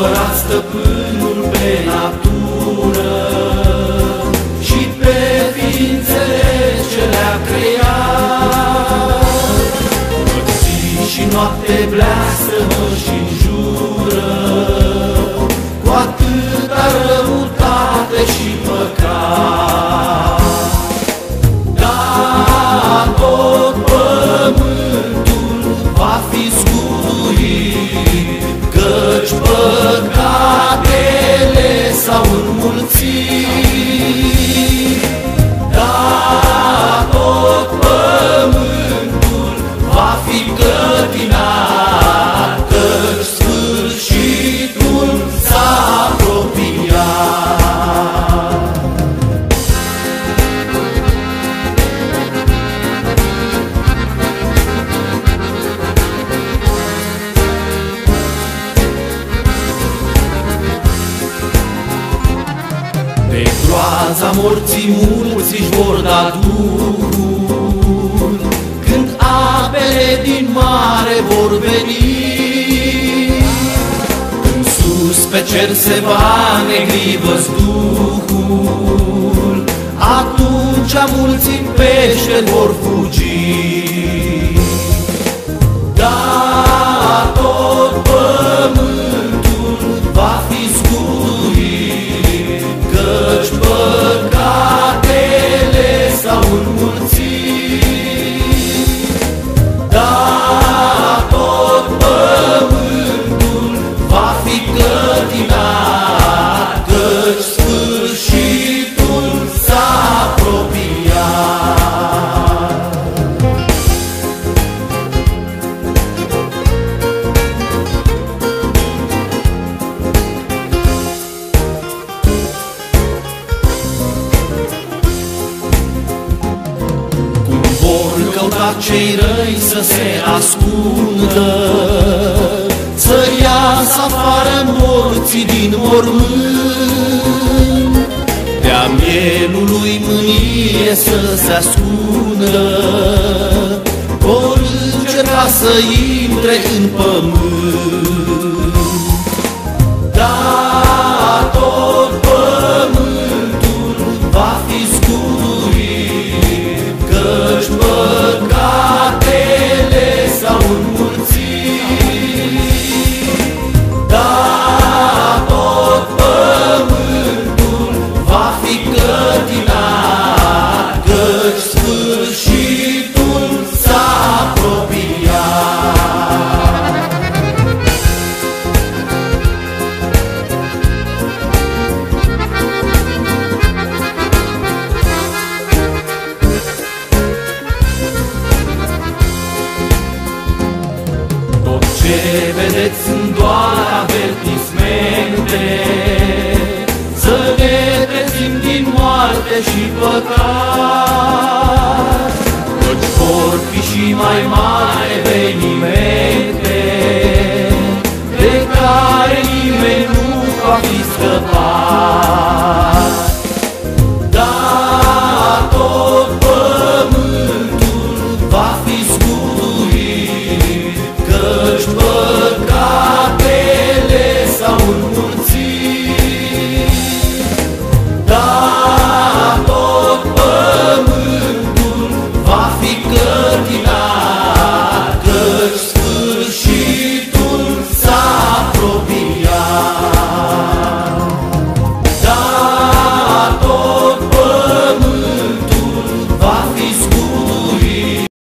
supărat stăpânul pe natură De groaza morții mulți își vor da Duhul Când apele din mare vor veni În sus pe cer se va negri văzduhul. Atunci mulți în peșteri vor fugi vor căuta cei răi să se ascundă. Să iasă afară morții din mormânt. De-a mielului mânie să se ascundă. Vor încerca să intre în pământ ce vedeți sunt doar avertismente. Să ne trezim din moarte și păcat Căci vor fi și mai mari